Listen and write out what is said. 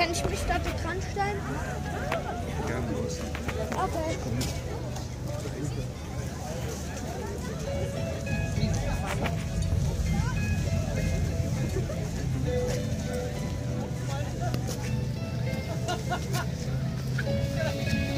Kann ich mich da dran stellen? Gerne. Okay.